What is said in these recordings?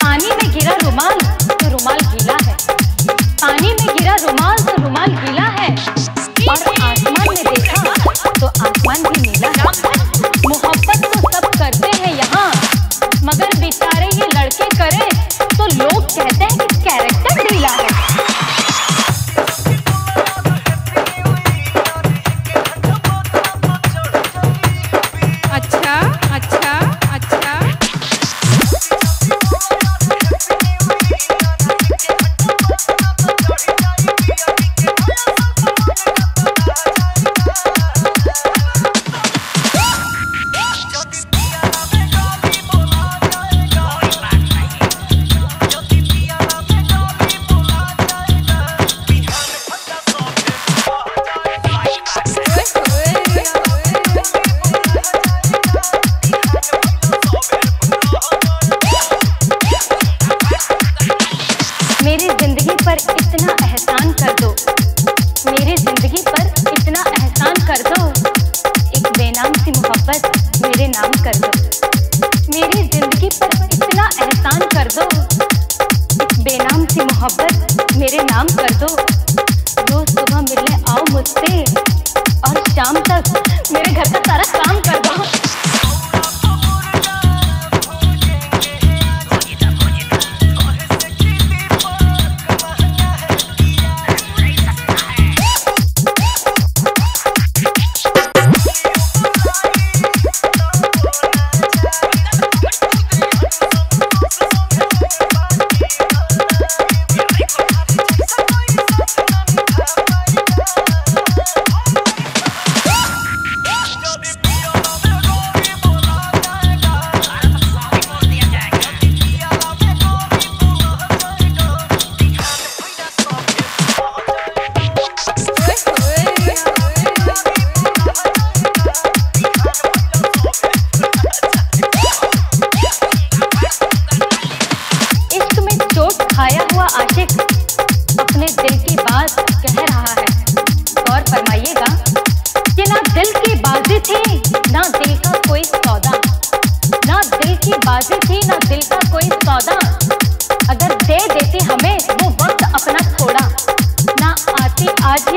पानी में गिरा रुमाल तो रुमाल गीला है। पानी में गिरा रुमाल तो रुमाल गीला है। और आसमान में देखा तो आसमान भी नीला है। मोहब्बत तो सब करते हैं यहाँ, मगर बेचारे ये लड़के करे तो लोग कहते हैं कि कैरेक्टर ढीला है। सी मोहब्बत, मेरे नाम कर दो। रोज सुबह मिलने आओ मुझसे, और शाम तक मेरे घर का सारा काम कर दो।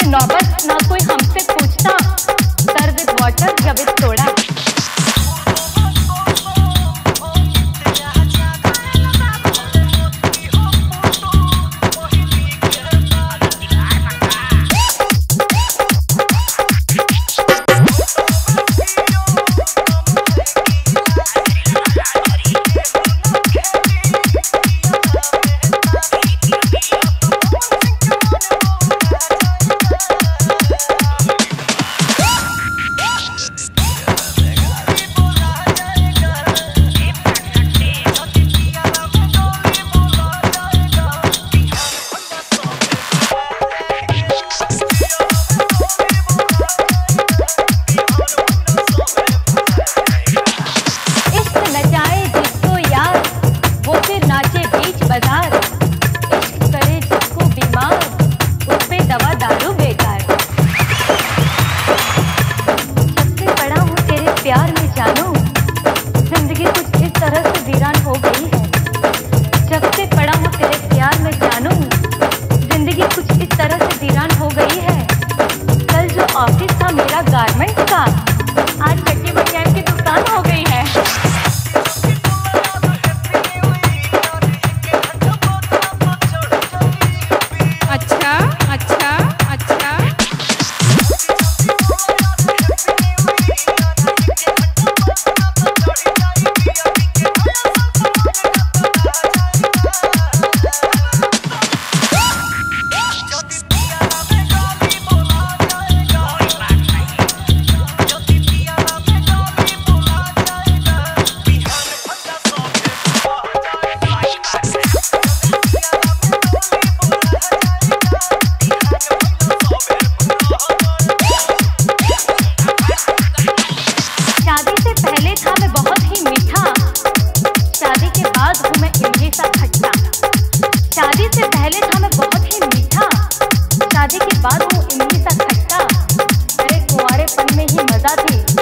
not, but not. में ही मज़ा थी।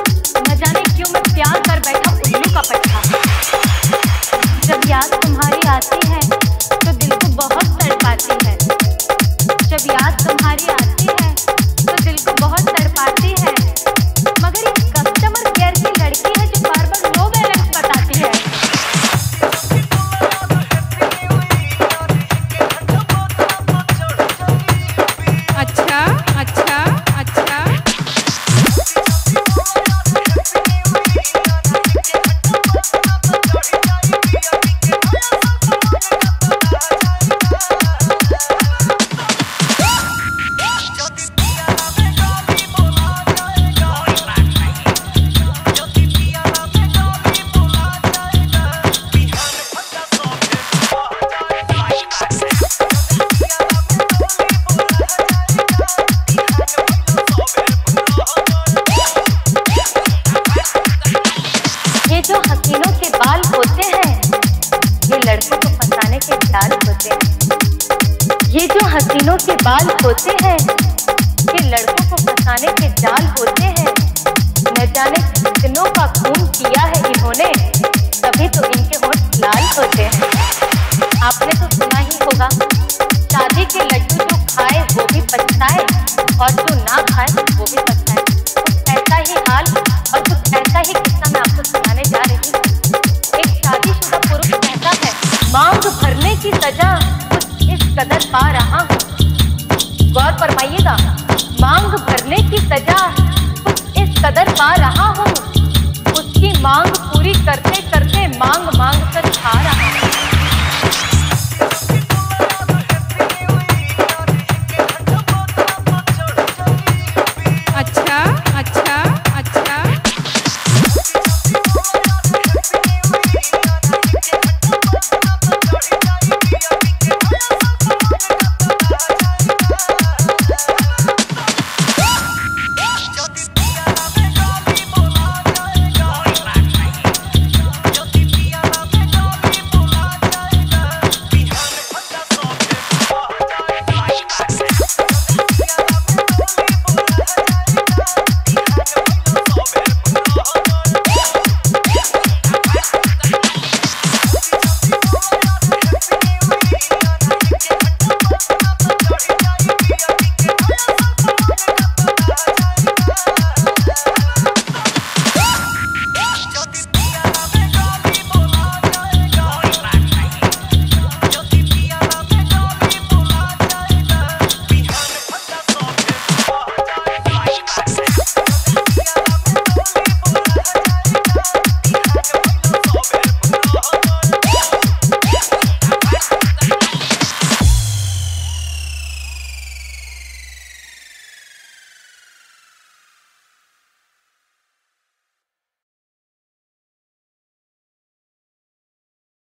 के बाल होते हैं ये लड़कों को फंसाने के जाल होते हैं। न जाने कितनों का खून किया है इन्होंने, तभी तो इनके होठ लाल होते हैं। आपने तो सुना ही होगा, शादी के लड्डू जो खाए वो भी पछताए, और जो ना खाए वो भी पछताए। ऐसा ही हाल और कुछ ऐसा ही किस्सा पा रहा हूँ उसकी मांग पूरी करते करते मांग मांग कर खा रहा हूँ।